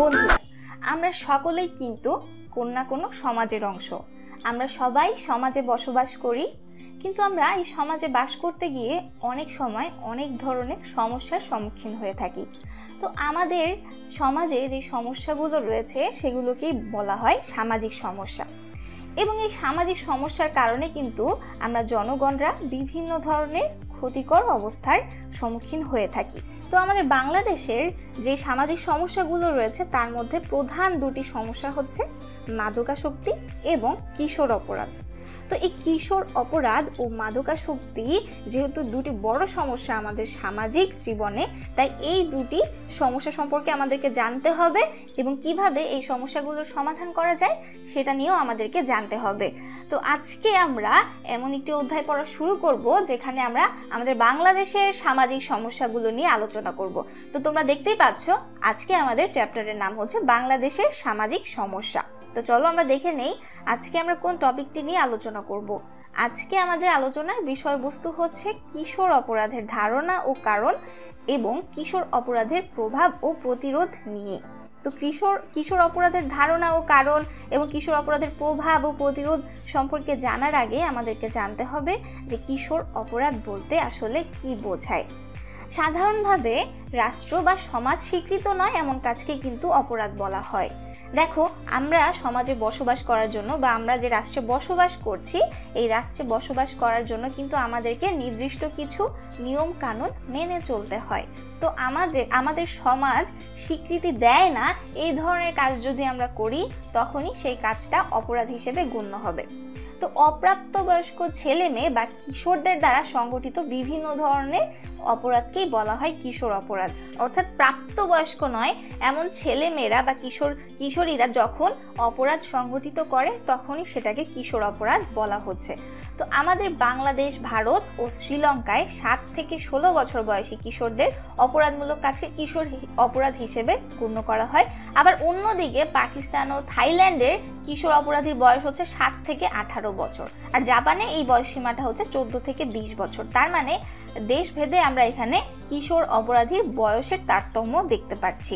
বন্ধুরা, আমরা সকলেই কিন্তু কোন না কোনো সমাজের অংশ। আমরা সবাই সমাজে বসবাস করি, কিন্তু আমরা এই সমাজে বাস করতে গিয়ে অনেক সময় অনেক ধরনের সমস্যার সম্মুখীন হয়ে থাকি। তো আমাদের সমাজে যে সমস্যাগুলো রয়েছে, সেগুলোকেই বলা হয় সামাজিক সমস্যা। এবং এই সামাজিক সমস্যার কারণে কিন্তু আমরা জনগণরা বিভিন্ন ধরনের ক্ষতিকর অবস্থার সম্মুখীন হয়ে থাকি। তো আমাদের বাংলাদেশের যে সামাজিক সমস্যাগুলো রয়েছে, তার মধ্যে প্রধান দুটি সমস্যা হচ্ছে মাদকাসক্তি এবং কিশোর অপরাধ। তো এই কিশোর অপরাধ ও মাদকাসক্তি যেহেতু দুটি বড় সমস্যা আমাদের সামাজিক জীবনে, তাই এই দুটি সমস্যা সম্পর্কে আমাদেরকে জানতে হবে এবং কীভাবে এই সমস্যাগুলোর সমাধান করা যায় সেটা নিয়েও আমাদেরকে জানতে হবে। তো আজকে আমরা এমন একটি অধ্যায় পড়া শুরু করব যেখানে আমরা আমাদের বাংলাদেশের সামাজিক সমস্যাগুলো নিয়ে আলোচনা করব। তো তোমরা দেখতেই পাচ্ছ, আজকে আমাদের চ্যাপ্টারের নাম হচ্ছে বাংলাদেশের সামাজিক সমস্যা। তো চলো আমরা দেখে নেই আজকে আমরা কোন টপিকটি নিয়ে আলোচনা করব। আজকে আমাদের আলোচনার বিষয়বস্তু হচ্ছে কিশোর অপরাধের ধারণা ও কারণ এবং কিশোর অপরাধের প্রভাব ও প্রতিরোধ নিয়ে। তো কিশোর কিশোর অপরাধের ধারণা ও কারণ এবং কিশোর অপরাধের প্রভাব ও প্রতিরোধ সম্পর্কে জানার আগে আমাদেরকে জানতে হবে যে কিশোর অপরাধ বলতে আসলে কি বোঝায়। সাধারণভাবে রাষ্ট্র বা সমাজ স্বীকৃত নয় এমন কাজকে কিন্তু অপরাধ বলা হয়। দেখো, আমরা সমাজে বসবাস করার জন্য বা আমরা যে রাষ্ট্রে বসবাস করছি, এই রাষ্ট্রে বসবাস করার জন্য কিন্তু আমাদেরকে নির্দিষ্ট কিছু নিয়ম কানুন মেনে চলতে হয়। তো আমাদের আমাদের সমাজ স্বীকৃতি দেয় না, এই ধরনের কাজ যদি আমরা করি, তখনই সেই কাজটা অপরাধ হিসেবে গণ্য হবে। তো অপ্রাপ্তবয়স্ক ছেলে মেয়ে বা কিশোরদের দ্বারা সংগঠিত বিভিন্ন ধরনের অপরাধকেই বলা হয় কিশোর অপরাধ। অর্থাৎ প্রাপ্তবয়স্ক নয়, এমন ছেলে মেয়েরা বা কিশোর, কিশোরীরা যখন অপরাধ সংগঠিত করে, তখনই সেটাকে কিশোর অপরাধ বলা হচ্ছে। তো আমাদের বাংলাদেশ, ভারত ও শ্রীলঙ্কায় সাত থেকে ষোলো বছর বয়সী কিশোরদের অপরাধমূলক কাজকে কিশোর অপরাধ হিসেবে গণ্য করা হয়। আবার অন্যদিকে পাকিস্তান ও থাইল্যান্ডের কিশোর অপরাধীর বয়স হচ্ছে সাত থেকে আঠারো বছর। আর জাপানে এই বয়স সীমাটা হচ্ছে চোদ্দ থেকে বিশ বছর। তার মানে দেশভেদে আমরা এখানে কিশোর অপরাধীর বয়সের তারতম্য দেখতে পাচ্ছি।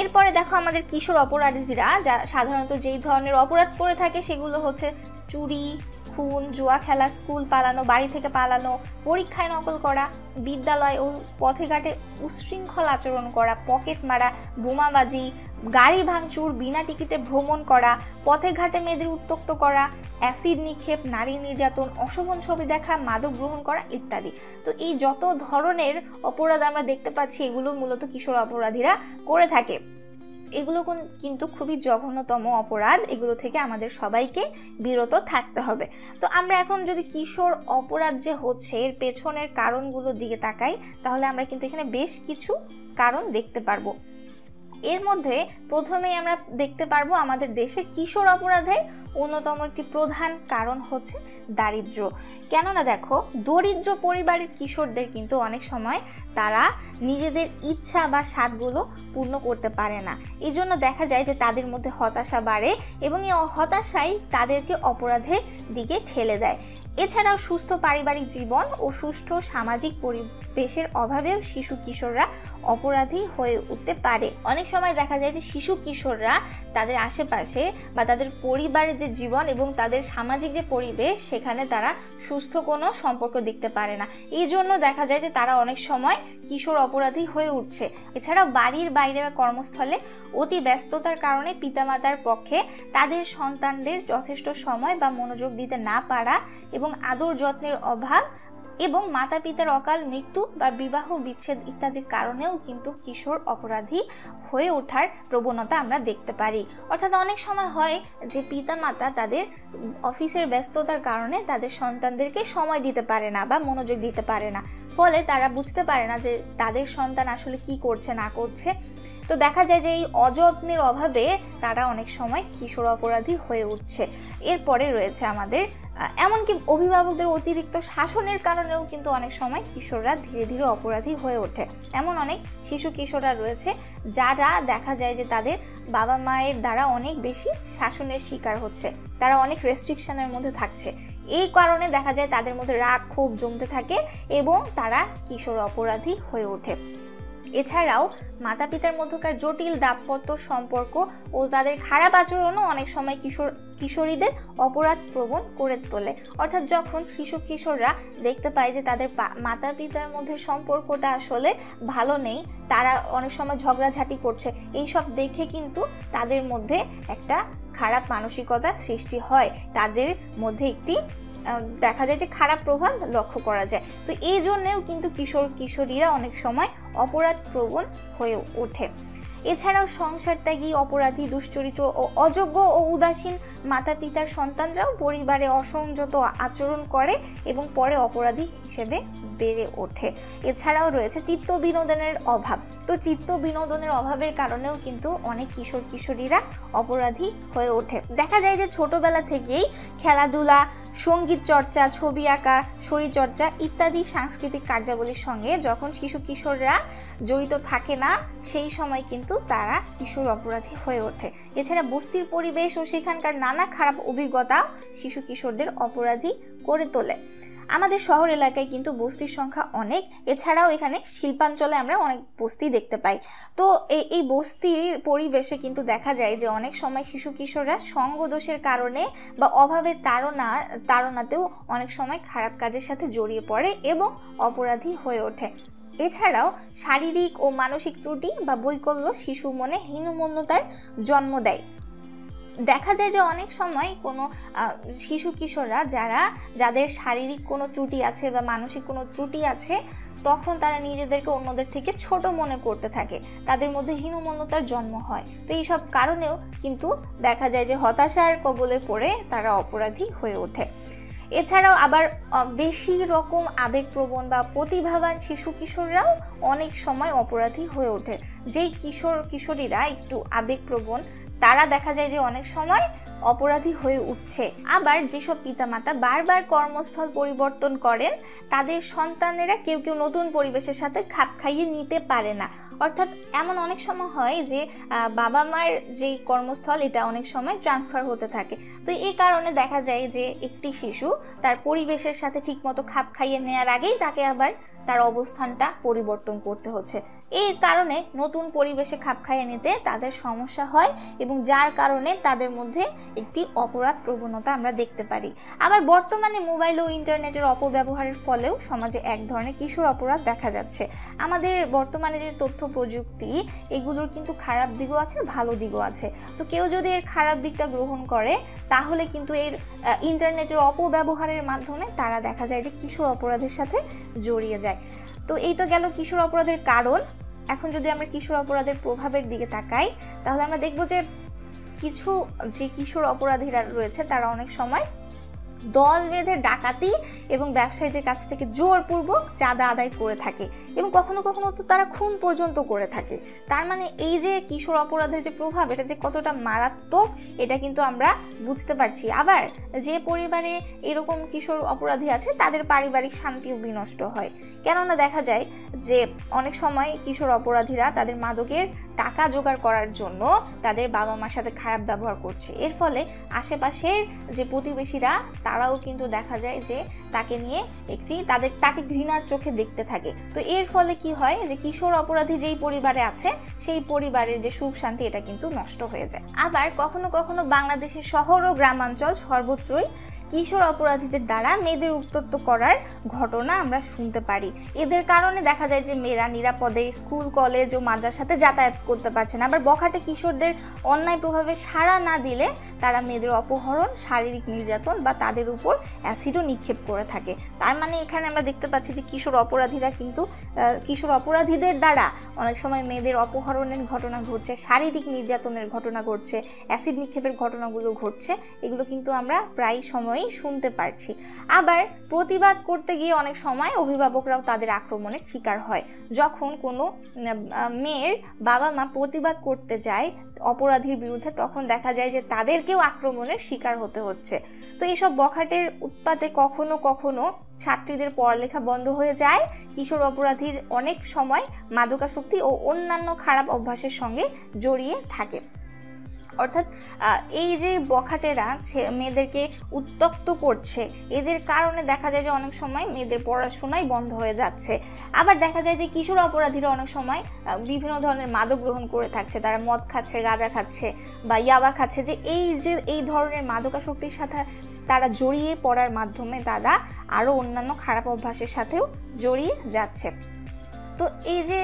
এরপরে দেখো আমাদের কিশোর অপরাধীরা, যা সাধারণত যেই ধরনের অপরাধ করে থাকে সেগুলো হচ্ছে চুরি খুন জুয়া খেলা, স্কুল পালানো, বাড়ি থেকে পালানো, পরীক্ষায় নকল করা, বিদ্যালয় ও পথে ঘাটে উশৃঙ্খল আচরণ করা, পকেট মারা, বোমাবাজি, গাড়ি ভাঙচুর, বিনা টিকিটে ভ্রমণ করা, পথে ঘাটে মেয়েদের উত্তক্ত করা, অ্যাসিড নিক্ষেপ, নারী নির্যাতন অশোভন ছবি দেখা, মাদক গ্রহণ করা ইত্যাদি। তো এই যত ধরনের অপরাধ আমরা দেখতে পাচ্ছি, এগুলো মূলত কিশোর অপরাধীরা করে থাকে। এগুলো কিন্তু খুবই জঘন্যতম অপরাধ। এগুলো থেকে আমাদের সবাইকে বিরত থাকতে হবে। তো আমরা এখন যদি কিশোর অপরাধ যে হচ্ছে, এর পেছনের কারণগুলোর দিকে তাকাই, তাহলে আমরা কিন্তু এখানে বেশ কিছু কারণ দেখতে পারব। এর মধ্যে প্রথমেই আমরা দেখতে পারব আমাদের দেশে কিশোর অপরাধের অন্যতম একটি প্রধান কারণ হচ্ছে দারিদ্র। কেননা দেখো, দরিদ্র পরিবারের কিশোরদের কিন্তু অনেক সময় তারা নিজেদের ইচ্ছা বা স্বাদগুলো পূর্ণ করতে পারে না। এই জন্য দেখা যায় যে তাদের মধ্যে হতাশা বাড়ে এবং এই হতাশাই তাদেরকে অপরাধের দিকে ঠেলে দেয়। এছাড়াও সুস্থ পারিবারিক জীবন ও সুষ্ঠু সামাজিক পরিবেশের অভাবেও শিশু কিশোররা অপরাধী হয়ে উঠতে পারে। অনেক সময় দেখা যায় যে শিশু কিশোররা তাদের আশেপাশে বা তাদের পরিবারের যে জীবন এবং তাদের সামাজিক যে পরিবেশ, সেখানে তারা সুস্থ কোনো সম্পর্ক দেখতে পারে না। এই জন্য দেখা যায় যে তারা অনেক সময় কিশোর অপরাধী হয়ে উঠছে। এছাড়াও বাড়ির বাইরে বা কর্মস্থলে অতি ব্যস্ততার কারণে পিতামাতার পক্ষে তাদের সন্তানদের যথেষ্ট সময় বা মনোযোগ দিতে না পারা এবং আদর যত্নের অভাব এবং মাতা পিতার অকাল মৃত্যু বা বিবাহ বিচ্ছেদ ইত্যাদির কারণেও কিন্তু কিশোর অপরাধী হয়ে ওঠার প্রবণতা আমরা দেখতে পারি। অর্থাৎ অনেক সময় হয় যে পিতা মাতা তাদের অফিসের ব্যস্ততার কারণে তাদের সন্তানদেরকে সময় দিতে পারে না বা মনোযোগ দিতে পারে না। ফলে তারা বুঝতে পারে না যে তাদের সন্তান আসলে কি করছে, না করছে। তো দেখা যায় যে এই অযত্নের অভাবে তারা অনেক সময় কিশোর অপরাধী হয়ে উঠছে। এরপরে রয়েছে আমাদের এমনকি অভিভাবকদের অতিরিক্ত শাসনের কারণেও কিন্তু অনেক সময় কিশোররা ধীরে ধীরে অপরাধী হয়ে ওঠে। এমন অনেক শিশু কিশোররা রয়েছে যারা দেখা যায় যে তাদের বাবা মায়ের দ্বারা অনেক বেশি শাসনের শিকার হচ্ছে। তারা অনেক রেস্ট্রিকশনের মধ্যে থাকছে। এই কারণে দেখা যায় তাদের মধ্যে রাগ ক্ষোভ জমতে থাকে এবং তারা কিশোর অপরাধী হয়ে ওঠে। এছাড়াও মাতা পিতার মধ্যকার জটিল দাম্পত্য সম্পর্ক ও তাদের খারাপ আচরণও অনেক সময় কিশোর, কিশোরীদের অপরাধ প্রবণ করে তোলে। অর্থাৎ যখন শিশু কিশোররা দেখতে পায় যে তাদের মাতা পিতার মধ্যে সম্পর্কটা আসলে ভালো নেই, তারা অনেক সময় ঝগড়াঝাটি করছে। এইসব দেখে কিন্তু তাদের মধ্যে একটা খারাপ মানসিকতা সৃষ্টি হয়। তাদের মধ্যে একটি দেখা যায় যে খারাপ প্রভাব লক্ষ্য করা যায়। তো এই জন্যেও কিন্তু কিশোর, কিশোরীরা অনেক সময় অপরাধ প্রবণ হয়ে ওঠে। এছাড়াও সংসার ত্যাগী, অপরাধী, দুশ্চরিত্র ও অযোগ্য ও উদাসীন মাতা পিতার সন্তানরাও পরিবারে অসংযত আচরণ করে এবং পরে অপরাধী হিসেবে বেড়ে ওঠে। এছাড়াও রয়েছে চিত্ত বিনোদনের অভাব। তো চিত্ত বিনোদনের অভাবের কারণেও কিন্তু অনেক কিশোর কিশোরীরা অপরাধী হয়ে ওঠে। দেখা যায় যে ছোটবেলা থেকেই খেলাধুলা, সংগীত চর্চা, ছবি আঁকা, শরীরচর্চা ইত্যাদি সাংস্কৃতিক কার্যাবলীর সঙ্গে যখন শিশু কিশোররা জড়িত থাকে না, সেই সময় কিন্তু তারা কিশোর অপরাধী হয়ে ওঠে। এছাড়া বস্তির পরিবেশ ও সেখানকার নানা খারাপ অভিজ্ঞতা শিশু কিশোরদের অপরাধী করে তোলে। আমাদের শহর এলাকায় কিন্তু বস্তির সংখ্যা অনেক। এছাড়াও এখানে শিল্পাঞ্চলে আমরা অনেক বস্তি দেখতে পাই। তো এই বস্তির পরিবেশে কিন্তু দেখা যায় যে অনেক সময় শিশু কিশোররা সঙ্গ দোষের কারণে বা অভাবের তাড়না, তাড়নাতেও অনেক সময় খারাপ কাজের সাথে জড়িয়ে পড়ে এবং অপরাধী হয়ে ওঠে। এছাড়াও শারীরিক ও মানসিক ত্রুটি বা বৈকল্য শিশু মনে হীনমন্যতার জন্ম দেয়। দেখা যায় যে অনেক সময় কোনো শিশু কিশোররা যারা, যাদের শারীরিক কোনো ত্রুটি আছে বা মানসিক কোনো ত্রুটি আছে, তখন তারা নিজেদেরকে অন্যদের থেকে ছোট মনে করতে থাকে। তাদের মধ্যে হীনমন্যতার জন্ম হয়। তো এইসব কারণেও কিন্তু দেখা যায় যে হতাশার কবলে পড়ে তারা অপরাধী হয়ে ওঠে। এছাড়াও আবার বেশি রকম আবেগপ্রবণ বা প্রতিভাবান শিশু কিশোররাও অনেক সময় অপরাধী হয়ে ওঠে। যেই কিশোর, কিশোরীরা একটু আবেগপ্রবণ তারা দেখা যায় যে অনেক সময় অপরাধী হয়ে উঠছে। আবার যেসব পিতামাতা বারবার কর্মস্থল পরিবর্তন করেন, তাদের সন্তানেরা কেউ কেউ নতুন পরিবেশের সাথে খাপ খাইয়ে নিতে পারে না। অর্থাৎ এমন অনেক সময় হয় যে বাবা মার যে কর্মস্থল, এটা অনেক সময় ট্রান্সফার হতে থাকে। তো এই কারণে দেখা যায় যে একটি শিশু তার পরিবেশের সাথে ঠিকমতো খাপ খাইয়ে নেওয়ার আগেই তাকে আবার তার অবস্থানটা পরিবর্তন করতে হচ্ছে। এর কারণে নতুন পরিবেশে খাপ খাইয়ে নিতে তাদের সমস্যা হয় এবং যার কারণে তাদের মধ্যে একটি অপরাধ প্রবণতা আমরা দেখতে পারি। আবার বর্তমানে মোবাইল ও ইন্টারনেটের অপব্যবহারের ফলেও সমাজে এক ধরনের কিশোর অপরাধ দেখা যাচ্ছে। আমাদের বর্তমানে যে তথ্য প্রযুক্তি, এগুলোর কিন্তু খারাপ দিকও আছে, ভালো দিকও আছে। তো কেউ যদি এর খারাপ দিকটা গ্রহণ করে, তাহলে কিন্তু এর ইন্টারনেটের অপব্যবহারের মাধ্যমে তারা দেখা যায় যে কিশোর অপরাধের সাথে জড়িয়ে যায়। তো এই তো গেল কিশোর অপরাধের কারণ। এখন যদি আমরা কিশোর অপরাধের প্রভাবের দিকে তাকাই, তাহলে আমরা দেখব যে কিছু যে কিশোর অপরাধীরা রয়েছে, তারা অনেক সময় দল বেঁধে ডাকাতি এবং ব্যবসায়ীদের কাছ থেকে জোরপূর্বক চাঁদা আদায় করে থাকে এবং কখনো কখনো তো তারা খুন পর্যন্ত করে থাকে। তার মানে এই যে কিশোর অপরাধের যে প্রভাব, এটা যে কতটা মারাত্মক, এটা কিন্তু আমরা বুঝতে পারছি। আবার যে পরিবারে এরকম কিশোর অপরাধী আছে, তাদের পারিবারিক শান্তিও বিনষ্ট হয়। কেননা দেখা যায় যে অনেক সময় কিশোর অপরাধীরা তাদের মাদকের টাকা জোগাড় করার জন্য তাদের বাবা মার সাথে খারাপ ব্যবহার করছে। এর ফলে আশেপাশের যে প্রতিবেশীরা, তারাও কিন্তু দেখা যায় যে তাকে নিয়ে একটি তাদের, তাকে ঘৃণার চোখে দেখতে থাকে। তো এর ফলে কি হয় যে কিশোর অপরাধী যেই পরিবারে আছে, সেই পরিবারের যে সুখ শান্তি, এটা কিন্তু নষ্ট হয়ে যায়। আবার কখনো কখনো বাংলাদেশের শহর ও গ্রামাঞ্চল সর্বত্রই কিশোর অপরাধীদের দ্বারা মেয়েদের উত্তত্ত করার ঘটনা আমরা শুনতে পারি। এদের কারণে দেখা যায় যে মেয়েরা নিরাপদে স্কুল, কলেজ ও মাদ্রাসাতে যাতায়াত করতে পারছে না। আবার বখাটে কিশোরদের অন্যায় প্রভাবে সাড়া না দিলে তারা মেয়েদের অপহরণ, শারীরিক নির্যাতন বা তাদের উপর অ্যাসিডও নিক্ষেপ করে থাকে। তার মানে এখানে আমরা দেখতে পাচ্ছি যে কিশোর অপরাধীরা কিন্তু কিশোর অপরাধীদের দ্বারা অনেক সময় মেয়েদের অপহরণের ঘটনা ঘটছে, শারীরিক নির্যাতনের ঘটনা ঘটছে, অ্যাসিড নিক্ষেপের ঘটনাগুলো ঘটছে। এগুলো কিন্তু আমরা প্রায় সময়ই শুনতে পারছি। আবার প্রতিবাদ করতে গিয়ে অনেক সময় অভিভাবকরাও তাদের আক্রমণের শিকার হয়। যখন কোনো মেয়ের বাবা মা প্রতিবাদ করতে যায় অপরাধীর বিরুদ্ধে, তখন দেখা যায় যে তাদেরকেও আক্রমণের শিকার হতে হচ্ছে। তো এইসব বখাটের উৎপাতে কখনো কখনো ছাত্রীদের পড়ালেখা বন্ধ হয়ে যায়। কিশোর অপরাধীর অনেক সময় মাদকাসক্তি ও অন্যান্য খারাপ অভ্যাসের সঙ্গে জড়িয়ে থাকে। অর্থাৎ এই যে বখাটেরা মেয়েদেরকে উত্তক্ত করছে, এদের কারণে দেখা যায় যে অনেক সময় মেয়েদের পড়াশোনাই বন্ধ হয়ে যাচ্ছে। আবার দেখা যায় যে কিশোর অপরাধীরা অনেক সময় বিভিন্ন ধরনের মাদক গ্রহণ করে থাকছে। তারা মদ খাচ্ছে, গাঁজা খাচ্ছে বা ইয়াবা খাচ্ছে যে এই যে, এই ধরনের মাদকাসক্তির সাথে তারা জড়িয়ে পড়ার মাধ্যমে তারা আরও অন্যান্য খারাপ অভ্যাসের সাথেও জড়িয়ে যাচ্ছে। তো এই যে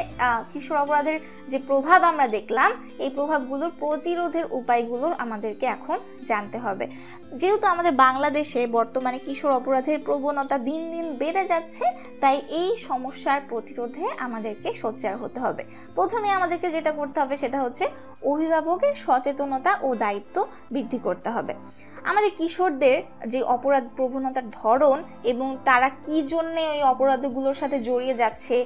কিশোর অপরাধের যে প্রভাব আমরা দেখলাম, এই প্রভাবগুলোর প্রতিরোধের উপায়গুলো আমাদেরকে এখন জানতে হবে। যেহেতু আমাদের বাংলাদেশে বর্তমানে কিশোর অপরাধের প্রবণতা দিন দিন বেড়ে যাচ্ছে, তাই এই সমস্যার প্রতিরোধে আমাদেরকে সোচ্চার হতে হবে। প্রথমে আমাদেরকে যেটা করতে হবে, সেটা হচ্ছে অভিভাবকের সচেতনতা ও দায়িত্ব বৃদ্ধি করতে হবে। আমাদের কিশোরদের যে অপরাধ প্রবণতার ধরন এবং তারা কি জন্যে ওই অপরাধগুলোর সাথে জড়িয়ে যাচ্ছে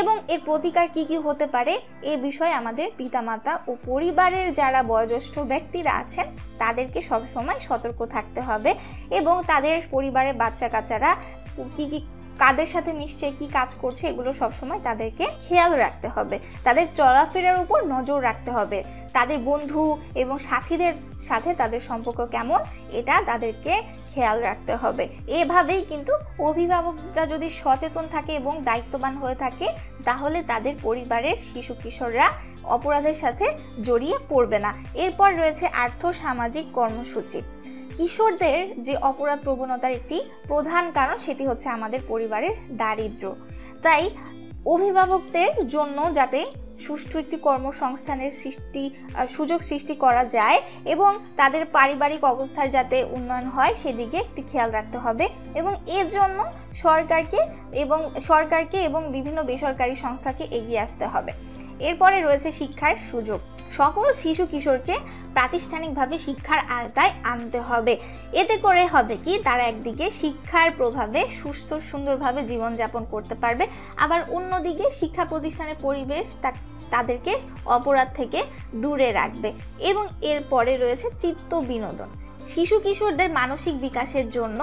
এবং এর প্রতিকার কি কি হতে পারে, এ বিষয়ে আমাদের পিতামাতা ও পরিবারের যারা বয়োজ্যেষ্ঠ ব্যক্তিরা আছেন, তাদেরকে সবসময় সতর্ক থাকতে হবে এবং তাদের পরিবারের বাচ্চা কাচ্চারা কী কি কাদের সাথে মিশছে, কি কাজ করছে, এগুলো সবসময় তাদেরকে খেয়াল রাখতে হবে। তাদের চলাফেরার উপর নজর রাখতে হবে। তাদের বন্ধু এবং সাথীদের সাথে তাদের সম্পর্ক কেমন, এটা তাদেরকে খেয়াল রাখতে হবে। এভাবেই কিন্তু অভিভাবকরা যদি সচেতন থাকে এবং দায়িত্ববান হয়ে থাকে, তাহলে তাদের পরিবারের শিশু কিশোররা অপরাধের সাথে জড়িয়ে পড়বে না। এরপর রয়েছে আর্থ সামাজিক কর্মসূচি। কিশোরদের যে অপরাধ প্রবণতার একটি প্রধান কারণ সেটি হচ্ছে আমাদের পরিবারের দারিদ্র তাই অভিভাবকদের জন্য যাতে সুষ্ঠু একটি কর্মসংস্থানের সৃষ্টি সুযোগ সৃষ্টি করা যায় এবং তাদের পারিবারিক অবস্থার যাতে উন্নয়ন হয় সেদিকে একটি খেয়াল রাখতে হবে এবং এর জন্য সরকারকে এবং সরকারকে এবং বিভিন্ন বেসরকারি সংস্থাকে এগিয়ে আসতে হবে। এরপরে রয়েছে শিক্ষার সুযোগ। সকল শিশু কিশোরকে প্রাতিষ্ঠানিকভাবে শিক্ষার আয়তায় আনতে হবে। এতে করে হবে কি? তারা একদিকে শিক্ষার প্রভাবে সুস্থ, সুন্দরভাবে জীবনযাপন করতে পারবে। আবার অন্যদিকে শিক্ষা প্রতিষ্ঠানের পরিবেশ তাদেরকে অপরাধ থেকে দূরে রাখবে। এবং এরপরে রয়েছে চিত্ত বিনোদন। শিশু কিশোরদের মানসিক বিকাশের জন্য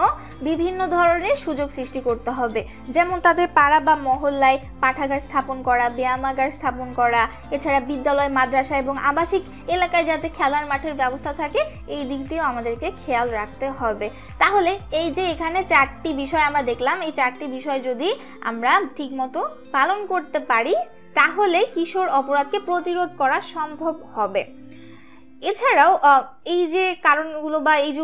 বিভিন্ন ধরনের সুযোগ সৃষ্টি করতে হবে। যেমন তাদের পাড়া বা মহল্লায় পাঠাগার স্থাপন করা ব্যায়ামাগার স্থাপন করা, এছাড়া বিদ্যালয়, মাদ্রাসা এবং আবাসিক এলাকায় যাতে খেলার মাঠের ব্যবস্থা থাকে, এই দিক দিয়েও আমাদেরকে খেয়াল রাখতে হবে। তাহলে এই যে এখানে চারটি বিষয় আমরা দেখলাম, এই চারটি বিষয় যদি আমরা ঠিকমতো পালন করতে পারি, তাহলে কিশোর অপরাধকে প্রতিরোধ করা সম্ভব হবে। এছাড়াও এই যে কারণগুলো বা এই যে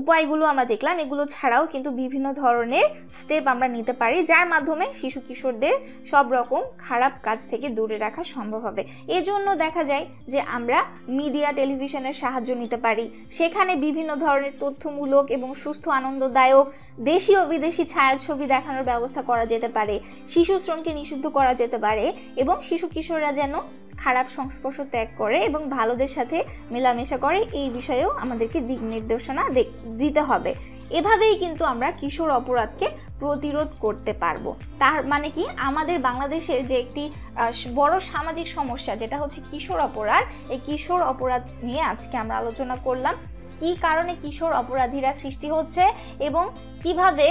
উপায়গুলো আমরা দেখলাম, এগুলো ছাড়াও কিন্তু বিভিন্ন ধরনের স্টেপ আমরা নিতে পারি, যার মাধ্যমে শিশু কিশোরদের সব রকম খারাপ কাজ থেকে দূরে রাখা সম্ভব হবে। এজন্য দেখা যায় যে আমরা মিডিয়া টেলিভিশনের সাহায্য নিতে পারি। সেখানে বিভিন্ন ধরনের তথ্যমূলক এবং সুস্থ, আনন্দদায়ক দেশি ও বিদেশি ছায়াছবি দেখানোর ব্যবস্থা করা যেতে পারে, শিশু শ্রমকে নিষিদ্ধ করা যেতে পারে এবং শিশু কিশোররা যেন খারাপ সংস্পর্শ ত্যাগ করে এবং ভালোদের সাথে মেলামেশা করে, এই বিষয়েও আমাদেরকে দিক নির্দেশনা দিতে হবে। এভাবেই কিন্তু আমরা কিশোর অপরাধকে প্রতিরোধ করতে পারব। তার মানে কি? আমাদের বাংলাদেশের যে একটি বড় সামাজিক সমস্যা, যেটা হচ্ছে কিশোর অপরাধ, এই কিশোর অপরাধ নিয়ে আজকে আমরা আলোচনা করলাম। কি কারণে কিশোর অপরাধীরা সৃষ্টি হচ্ছে এবং কীভাবে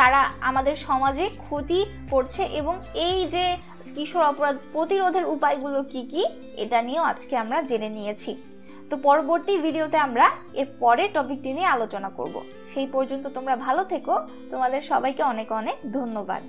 তারা আমাদের সমাজে ক্ষতি করছে এবং এই যে কিশোর অপরাধ প্রতিরোধের উপায়গুলো কি কি, এটা নিয়েও আজকে আমরা জেনে নিয়েছি। তো পরবর্তী ভিডিওতে আমরা এর পরের টপিকটি নিয়ে আলোচনা করব। সেই পর্যন্ত তোমরা ভালো থেকো। তোমাদের সবাইকে অনেক অনেক ধন্যবাদ।